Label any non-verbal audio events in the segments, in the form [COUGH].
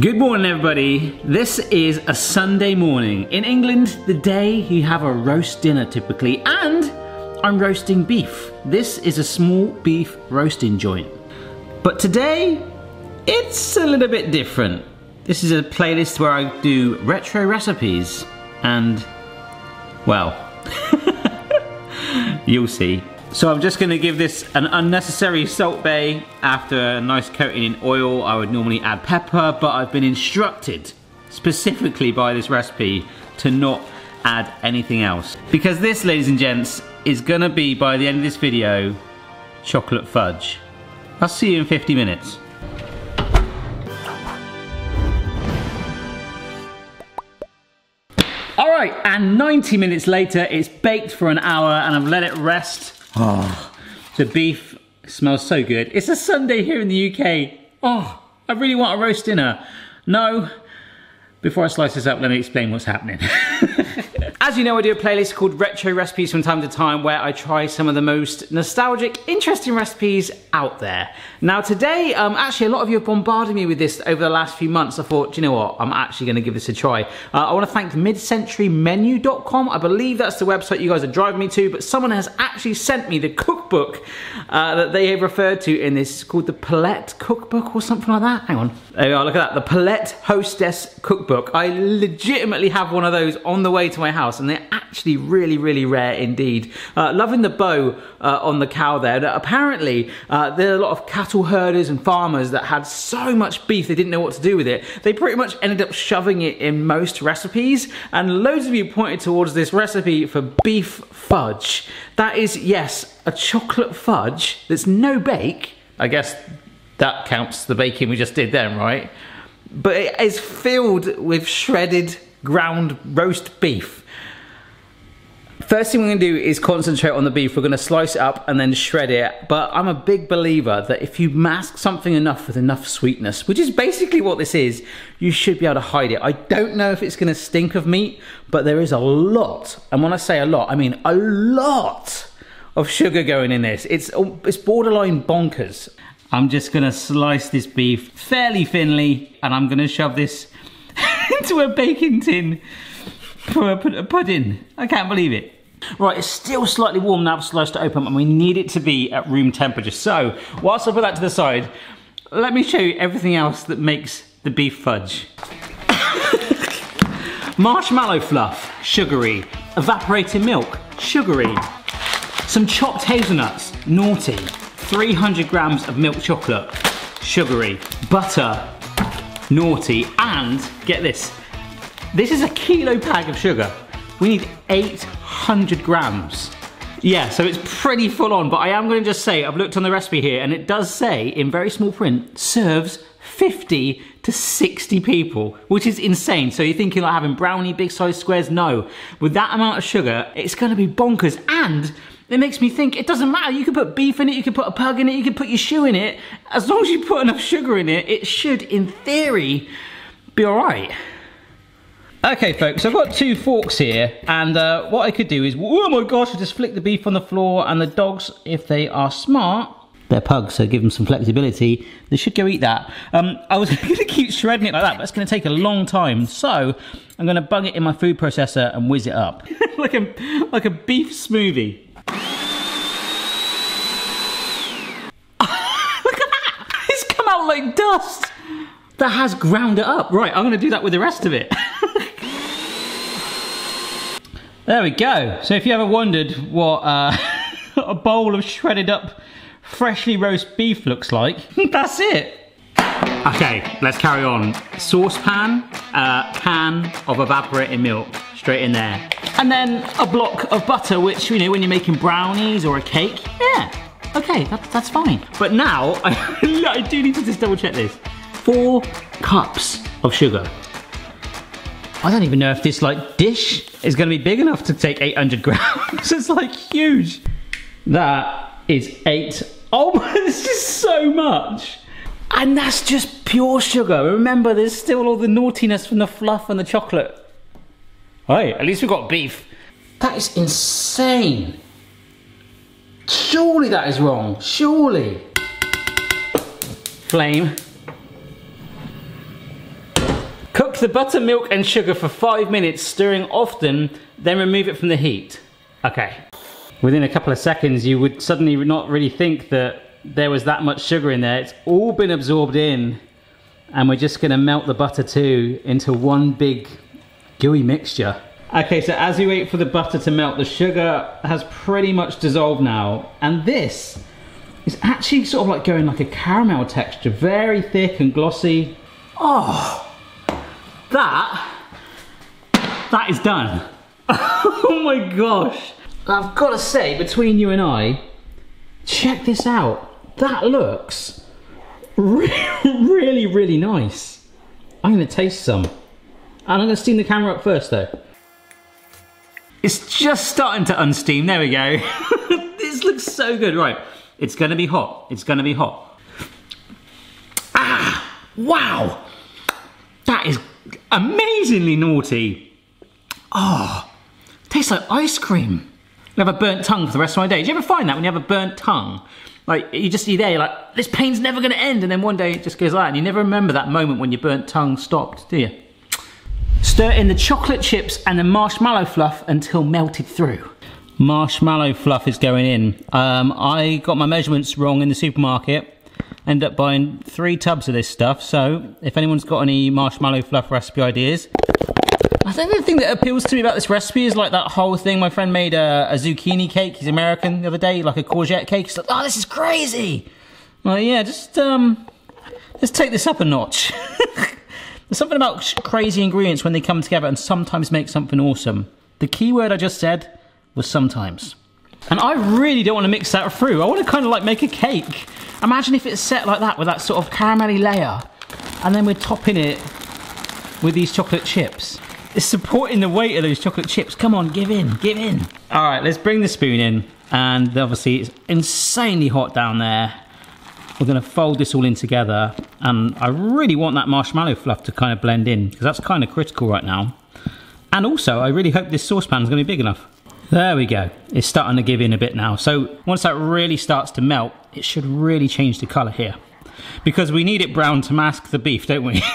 Good morning, everybody. This is a Sunday morning. In England, the day you have a roast dinner typically, and I'm roasting beef. This is a small beef roasting joint. But today, it's a little bit different. This is a playlist where I do retro recipes, and, well, [LAUGHS] you'll see. So I'm just gonna give this an unnecessary Salt Bae. After a nice coating in oil, I would normally add pepper, but I've been instructed specifically by this recipe to not add anything else. Because this, ladies and gents, is gonna be, by the end of this video, chocolate fudge. I'll see you in 50 minutes. And 90 minutes later, it's baked for an hour and I've let it rest. Oh, the beef smells so good. It's a Sunday here in the UK. Oh, I really want a roast dinner. No, before I slice this up, let me explain what's happening. [LAUGHS] As you know, I do a playlist called Retro Recipes from time to time where I try some of the most nostalgic, interesting recipes out there. Now today, um, actually a lot of you have bombarded me with this over the last few months. I thought, you know what, I'm actually gonna give this a try. Uh, I wanna thank midcenturymenu.com. I believe that's the website you guys are driving me to, but someone has actually sent me the cookbook uh, that they have referred to in this, It's called the Palette Cookbook or something like that. Hang on, there we are, look at that, the Palette Hostess Cookbook. I legitimately have one of those on the way to my house and they're actually really, really rare indeed. Uh, loving the bow uh, on the cow there. Apparently, uh, there are a lot of cattle herders and farmers that had so much beef they didn't know what to do with it. They pretty much ended up shoving it in most recipes and loads of you pointed towards this recipe for beef fudge. That is, yes, a chocolate fudge that's no bake. I guess that counts the baking we just did then, right? But it is filled with shredded ground roast beef. First thing we're gonna do is concentrate on the beef. We're gonna slice it up and then shred it. But I'm a big believer that if you mask something enough with enough sweetness, which is basically what this is, you should be able to hide it. I don't know if it's gonna stink of meat, but there is a lot, and when I say a lot, I mean a lot of sugar going in this. It's, it's borderline bonkers. I'm just gonna slice this beef fairly thinly, and I'm gonna shove this [LAUGHS] into a baking tin for a pudding. I can't believe it. Right, it's still slightly warm now, sliced to open, and we need it to be at room temperature. So, whilst I put that to the side, let me show you everything else that makes the beef fudge. [LAUGHS] Marshmallow fluff, sugary. Evaporated milk, sugary. Some chopped hazelnuts, naughty. 300 grams of milk chocolate, sugary. Butter, naughty. And, get this, this is a kilo pack of sugar. We need 800 grams. Yeah, so it's pretty full on, but I am gonna just say, I've looked on the recipe here and it does say in very small print, serves 50 to 60 people, which is insane. So you're thinking like having brownie, big size squares? No. With that amount of sugar, it's gonna be bonkers. And it makes me think it doesn't matter. You could put beef in it, you could put a pug in it, you could put your shoe in it. As long as you put enough sugar in it, it should, in theory, be all right. Okay folks, I've got two forks here and uh, what I could do is, oh my gosh, I just flick the beef on the floor and the dogs, if they are smart, they're pugs, so give them some flexibility. They should go eat that. Um, I was [LAUGHS] going to keep shredding it like that, but it's going to take a long time. So I'm going to bung it in my food processor and whiz it up. [LAUGHS] like, a, like a beef smoothie. Look at that! It's come out like dust! That has ground it up. Right, I'm going to do that with the rest of it. [LAUGHS] There we go. So if you ever wondered what uh, [LAUGHS] a bowl of shredded up freshly roast beef looks like, [LAUGHS] that's it. Okay, let's carry on. Saucepan, uh, can of evaporated milk, straight in there. And then a block of butter, which, you know, when you're making brownies or a cake, yeah, okay, that, that's fine. But now, I, [LAUGHS] I do need to just double check this. Four cups of sugar. I don't even know if this like dish is gonna be big enough to take 800 grams. [LAUGHS] it's like huge. That is eight. Oh my, [LAUGHS] this is so much. And that's just pure sugar. Remember, there's still all the naughtiness from the fluff and the chocolate. Hey, at least we've got beef. That is insane. Surely that is wrong. Surely. Flame. The buttermilk and sugar for five minutes, stirring often, then remove it from the heat. Okay. Within a couple of seconds, you would suddenly not really think that there was that much sugar in there. It's all been absorbed in. And we're just gonna melt the butter too into one big gooey mixture. Okay, so as you wait for the butter to melt, the sugar has pretty much dissolved now. And this is actually sort of like going like a caramel texture, very thick and glossy. Oh, that, that is done. [LAUGHS] oh my gosh. I've got to say, between you and I, check this out. That looks [LAUGHS] really, really nice. I'm gonna taste some. And I'm gonna steam the camera up first though. It's just starting to unsteam, there we go. [LAUGHS] this looks so good, right. It's gonna be hot, it's gonna be hot. Ah, wow. That is amazingly naughty. Oh, tastes like ice cream. I have a burnt tongue for the rest of my day. Do you ever find that when you have a burnt tongue? Like, you just see there, you're like, this pain's never gonna end, and then one day it just goes that, and you never remember that moment when your burnt tongue stopped, do you? Stir in the chocolate chips and the marshmallow fluff until melted through. Marshmallow fluff is going in. Um, I got my measurements wrong in the supermarket. End up buying three tubs of this stuff, so if anyone's got any marshmallow fluff recipe ideas, I think the thing that appeals to me about this recipe is like that whole thing. My friend made a, a zucchini cake. He's American the other day, like a courgette cake. He's like, oh, this is crazy. Well, yeah, just um, let's take this up a notch. [LAUGHS] There's something about crazy ingredients when they come together and sometimes make something awesome. The key word I just said was sometimes. And I really don't want to mix that through. I want to kind of like make a cake. Imagine if it's set like that with that sort of caramelly layer. And then we're topping it with these chocolate chips. It's supporting the weight of those chocolate chips. Come on, give in, give in. All right, let's bring the spoon in. And obviously it's insanely hot down there. We're gonna fold this all in together. And I really want that marshmallow fluff to kind of blend in because that's kind of critical right now. And also, I really hope this saucepan is gonna be big enough. There we go. It's starting to give in a bit now. So once that really starts to melt, it should really change the color here. Because we need it brown to mask the beef, don't we? [LAUGHS]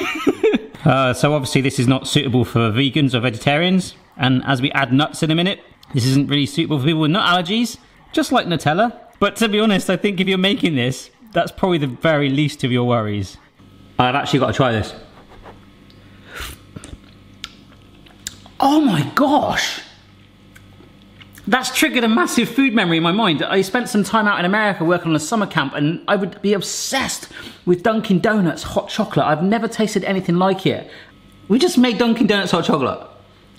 Uh, so obviously this is not suitable for vegans or vegetarians. And as we add nuts in a minute, this isn't really suitable for people with nut allergies, just like Nutella. But to be honest, I think if you're making this, that's probably the very least of your worries. I've actually got to try this. Oh my gosh! That's triggered a massive food memory in my mind. I spent some time out in America working on a summer camp and I would be obsessed with Dunkin' Donuts hot chocolate. I've never tasted anything like it. We just made Dunkin' Donuts hot chocolate.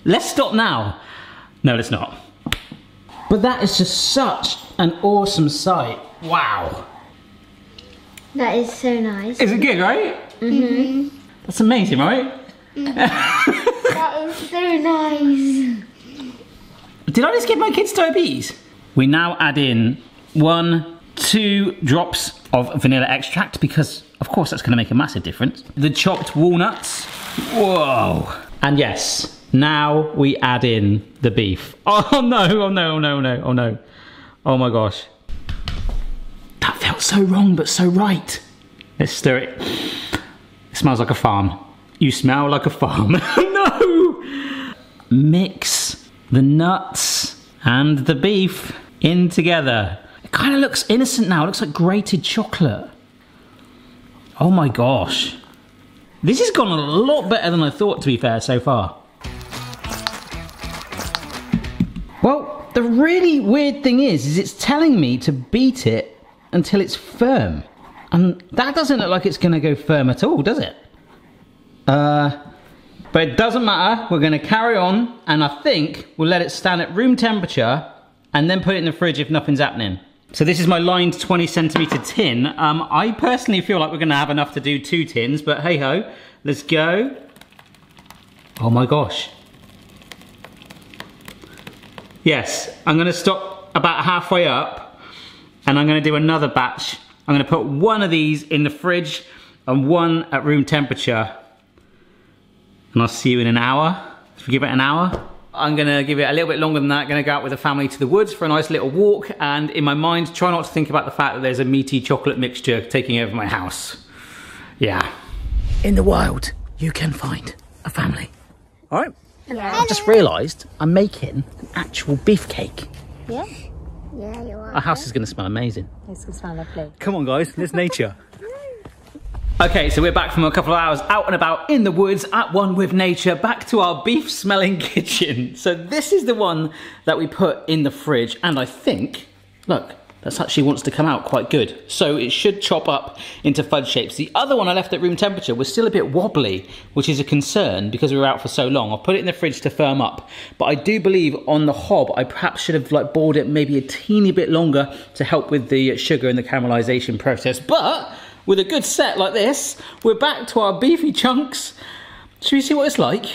Let's stop now. No, let's not. But that is just such an awesome sight. Wow. That is so nice. Is it good, right? Mm-hmm. That's amazing, right? [LAUGHS] that is so nice. Did I just give my kids diabetes? We now add in one, two drops of vanilla extract because of course that's gonna make a massive difference. The chopped walnuts, whoa. And yes, now we add in the beef. [LAUGHS] Oh no, oh no, oh no, oh no, oh no. Oh my gosh. That felt so wrong, but so right. Let's stir it. It smells like a farm. You smell like a farm. [LAUGHS] no! Mix the nuts and the beef in together. It kind of looks innocent now. It looks like grated chocolate. Oh my gosh. This has gone a lot better than I thought, to be fair, so far. Well, the really weird thing is, is it's telling me to beat it until it's firm. And that doesn't look like it's gonna go firm at all, does it? Uh, but it doesn't matter, we're gonna carry on, and I think we'll let it stand at room temperature and then put it in the fridge if nothing's happening. So this is my lined 20 centimeter tin. Um, I personally feel like we're gonna have enough to do two tins, but hey ho, let's go. Oh my gosh. Yes, I'm gonna stop about halfway up and I'm gonna do another batch. I'm gonna put one of these in the fridge and one at room temperature and I'll see you in an hour. Should we give it an hour? I'm gonna give it a little bit longer than that. Gonna go out with the family to the woods for a nice little walk and in my mind try not to think about the fact that there's a meaty chocolate mixture taking over my house. Yeah. In the wild, you can find a family. All right. I've just realised I'm making an actual beef cake. Yeah? Yeah, you are. Our house is going to smell amazing. It's gonna smell lovely. Come on, guys, there's nature. [LAUGHS] Okay, so we're back from a couple of hours out and about in the woods at one with nature, back to our beef smelling [LAUGHS] kitchen. So, this is the one that we put in the fridge, and I think, look, that's actually wants to come out quite good. So, it should chop up into fudge shapes. The other one I left at room temperature was still a bit wobbly, which is a concern because we were out for so long. I'll put it in the fridge to firm up. But I do believe on the hob, I perhaps should have like boiled it maybe a teeny bit longer to help with the sugar and the caramelization process. But with a good set like this, we're back to our beefy chunks. Should we see what it's like?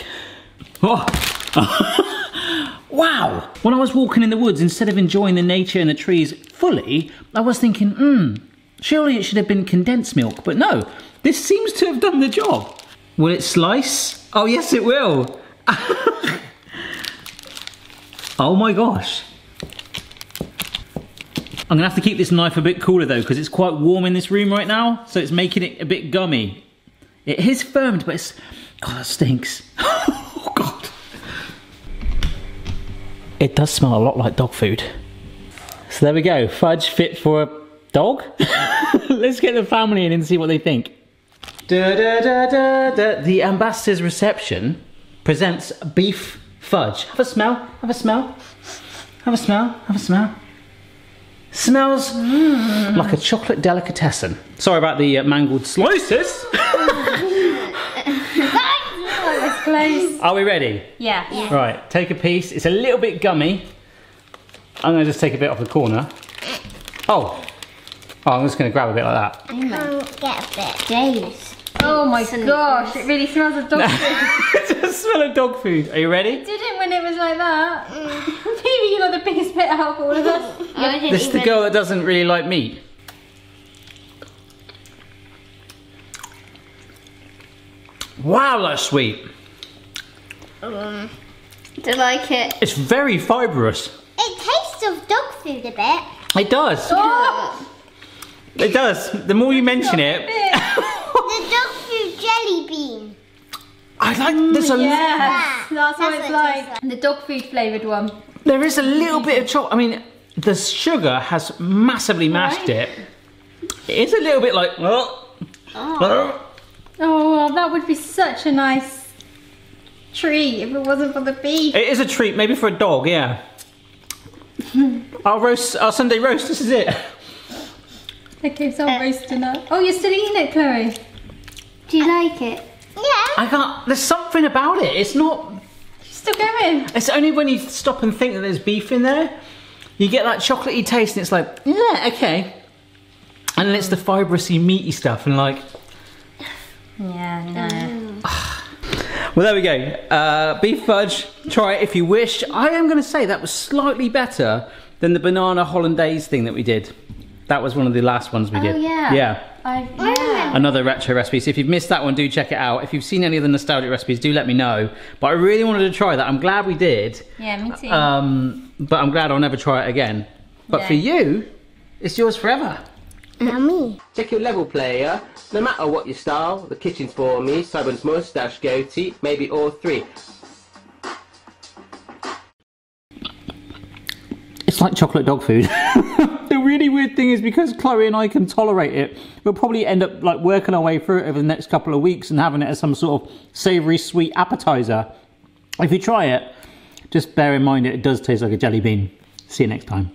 Oh. [LAUGHS] wow! When I was walking in the woods, instead of enjoying the nature and the trees fully, I was thinking, hmm, surely it should have been condensed milk. But no, this seems to have done the job. Will it slice? Oh, yes, it will. [LAUGHS] oh my gosh. I'm gonna have to keep this knife a bit cooler though, because it's quite warm in this room right now, so it's making it a bit gummy. It is firmed, but it's, God, that stinks. [LAUGHS] oh God. It does smell a lot like dog food. So there we go, fudge fit for a dog. [LAUGHS] Let's get the family in and see what they think. Da, da, da. The ambassador's reception presents beef fudge. Have a smell, have a smell, have a smell, have a smell. Smells like a chocolate delicatessen. Sorry about the uh, mangled slices. Oh, [LAUGHS] close. Are we ready? Yeah. Right, take a piece. It's a little bit gummy. I'm going to just take a bit off the corner. Oh. Oh, I'm just going to grab a bit like that. I Can't get a bit. Days. Oh my gosh, it really smells of dog [LAUGHS] food. it just smell of dog food. Are you ready? Didn't when it was like that. [LAUGHS] Maybe you got the biggest bit out of all of us. This is the girl that doesn't really like meat. Wow, that's sweet. Um, do you like it? It's very fibrous. It tastes of dog food a bit. It does. Oh, It does. The more you mention it, [LAUGHS] The dog food jelly bean. I like. There's a yes, that's what That's it's what it like. The dog food flavoured one. There is a little bit of chocolate. I mean, the sugar has massively mashed Right. it. It is a little bit like. Oh. Oh. Oh, that would be such a nice treat if it wasn't for the beef. It is a treat, maybe for a dog. Yeah. [LAUGHS] our roast, our Sunday roast. This is it. Okay, so I'm roasting up. Oh, you're still eating it, Chloe? Do you like it? Yeah. I can't. There's something about it. It's not. Still going? It's only when you stop and think that there's beef in there, you get that chocolatey taste, and it's like, yeah, okay. And then it's the fibrousy, meaty stuff, and like, Yeah, no. [SIGHS] well, there we go. Uh, beef fudge. Try it if you wish. I am going to say that was slightly better than the banana hollandaise thing that we did. That was one of the last ones we Oh, did. yeah. Yeah. I, yeah. Another retro recipe. So if you've missed that one, do check it out. If you've seen any of the nostalgic recipes, do let me know. But I really wanted to try that. I'm glad we did. Yeah, me too. Um, but I'm glad I'll never try it again. But Yeah. for you, it's yours forever. Yummy. Check your level player. No matter what your style, the kitchen's for me, Simon's moustache goatee, maybe all three. It's like chocolate dog food. [LAUGHS] the really weird thing is because Chloe and I can tolerate it, we'll probably end up like working our way through it over the next couple of weeks and having it as some sort of savoury sweet appetizer. If you try it, just bear in mind it does taste like a jelly bean. See you next time.